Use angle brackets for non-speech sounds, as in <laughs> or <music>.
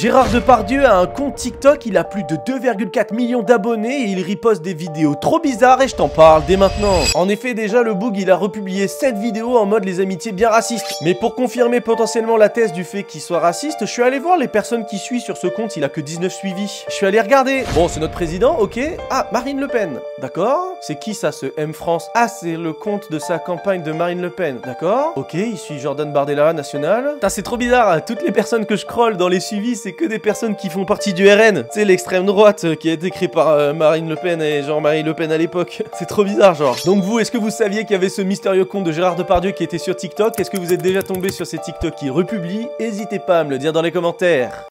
Gérard Depardieu a un compte TikTok, il a plus de 2,4 millions d'abonnés et il riposte des vidéos trop bizarres et je t'en parle dès maintenant. En effet, déjà le Boog il a republié 7 vidéos en mode les amitiés bien racistes. Mais pour confirmer potentiellement la thèse du fait qu'il soit raciste, je suis allé voir les personnes qui suivent sur ce compte, il a que 19 suivis. Je suis allé regarder. Bon, c'est notre président, ok. Ah, Marine Le Pen, d'accord. C'est qui ça, ce M France? Ah, c'est le compte de sa campagne de Marine Le Pen, d'accord. Ok, il suit Jordan Bardella, national. C'est trop bizarre, toutes les personnes que je scroll dans les suivis, c'est que des personnes qui font partie du RN. Sais, l'extrême droite euh, qui a été créée par euh, Marine Le Pen et Jean-Marie Le Pen à l'époque. <laughs> C'est trop bizarre, genre. Donc vous, est-ce que vous saviez qu'il y avait ce mystérieux compte de Gérard Depardieu qui était sur TikTok? Est-ce que vous êtes déjà tombé sur ces TikTok qui republie N'hésitez pas à me le dire dans les commentaires.